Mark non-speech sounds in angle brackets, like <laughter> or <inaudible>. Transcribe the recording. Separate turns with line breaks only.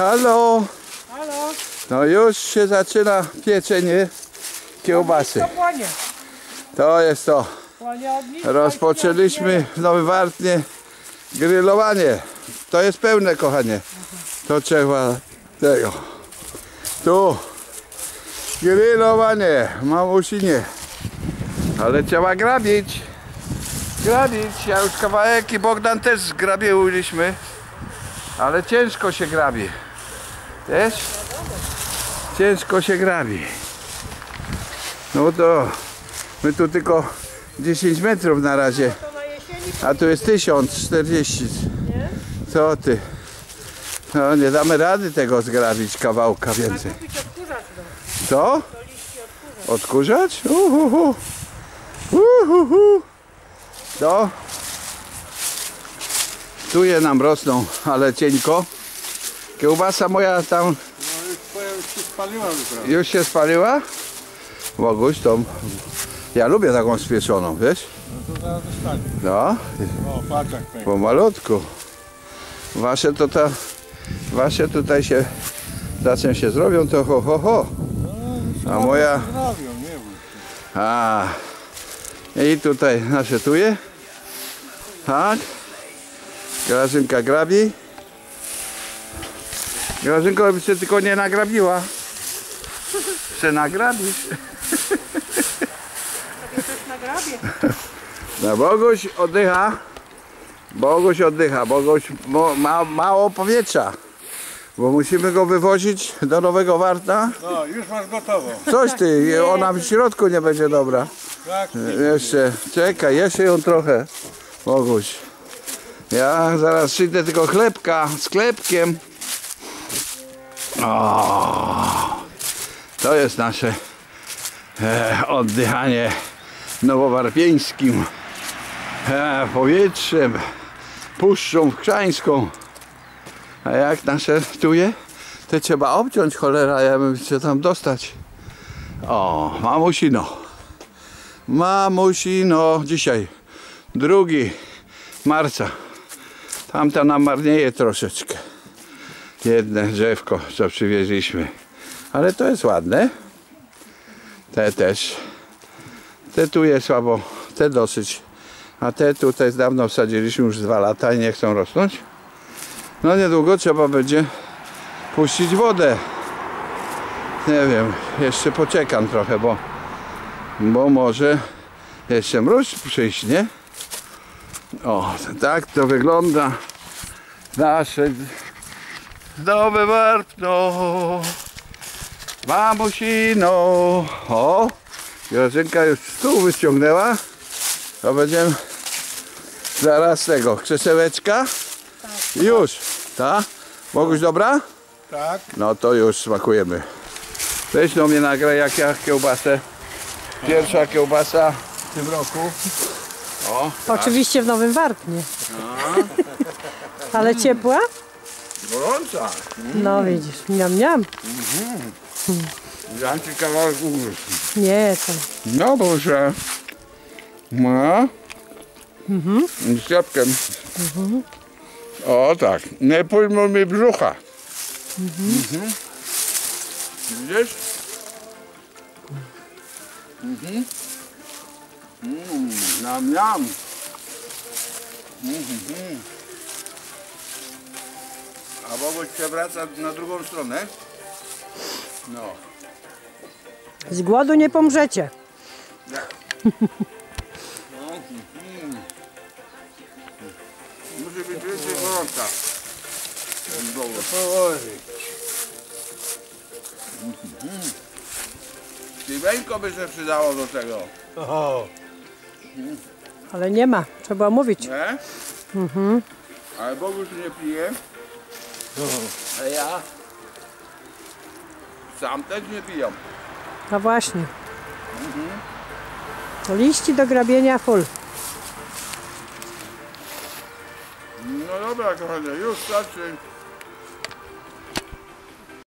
Halo,
Halo,
no już się zaczyna pieczenie kiełbasy.
to płonie.
To jest to.
Ognisko.
Rozpoczęliśmy w Nowym Wartnie grillowanie. To jest pełne, kochanie. To trzeba tego. Tu. Grillowanie. Mamusinie. Ale trzeba grabić. Grabić. Ja już kawałek i Bogdan też zgrabiłyśmy. Ale ciężko się grabi. Też? Ciężko się grabi. No to my tu tylko 10 metrów na razie. A tu jest 1040.
nie?
Co ty? No nie damy rady tego zgrabić kawałka więcej. Co? Odkurzać? Uhuhu. Uhuhu. To? Tuje nam rosną, ale cienko. Kiełbasa moja tam
No już się spaliła już.
już się spaliła? Boguś, to ja lubię taką spieczoną, wiesz?
No to zaraz dostanie.
No,
O, patrz jak pęknie.
Pomalutku. Wasze to ta, wasze tutaj się czasem się zrobią to ho ho ho. A moja,
nie
a i tutaj naszetuje. Tak. Grażynka grabi. Grażynko, by się tylko nie nagrabiła. Się nagrabisz.
Sobie coś na grabie.
No Boguś oddycha. Boguś oddycha. Boguś mo, ma mało powietrza. Bo musimy go wywozić do Nowego Warta.
No, już masz gotowo.
Coś ty, ona w środku nie będzie dobra.
Tak,
Jeszcze, czekaj, jeszcze ją trochę. Boguś. Ja zaraz przyjdę tylko chlebka z chlebkiem. O, to jest nasze e, oddychanie nowowarpieńskim e, powietrzem, puszczą chrzańską. A jak nasze tuje, to trzeba obciąć cholera, ja bym się tam dostać. O, mamusino. Mamusino, dzisiaj 2 marca. Tamta nam marnieje troszeczkę. Jedne drzewko, co przywieźliśmy. Ale to jest ładne. Te też. Te tu jest słabo, te dosyć. A te tutaj dawno wsadziliśmy już dwa lata i nie chcą rosnąć. No niedługo trzeba będzie puścić wodę. Nie wiem, jeszcze poczekam trochę, bo bo może jeszcze mróz przyjść, nie? O, tak to wygląda nasze nowe warpno mamusino o, Grażynka już stół wyciągnęła to będziemy zaraz tego, krzesełeczka już, tak? Mogłeś dobra?
tak.
No to już smakujemy weź no mnie nagraj jak ja kiełbasę Pierwsza kiełbasa w tym roku. O,
Oczywiście w Nowym Warpnie. Ale ciepła?
Gorąca.
No widzisz, miam, miam.
Dam ci kawałek ugryźć.
Nie, to
No proszę. No. Z jabłkiem. O tak. Nie pójmą mi brzucha. Mhm. Widzisz? Mhm. Mm, Nam, nam. Mhm. A Boguś przewraca na drugą stronę. No.
z głodu nie pomrzecie. <laughs>
Musi być więcej gorąca.
Położyć.
Piweńko by się przydało do tego,
O,
Ale nie ma, trzeba mówić.
nie? Ale Boguś nie pije,
no.
Ja sam też nie piję.
No właśnie. To liści do grabienia full.
No dobra kochanie, już starczy.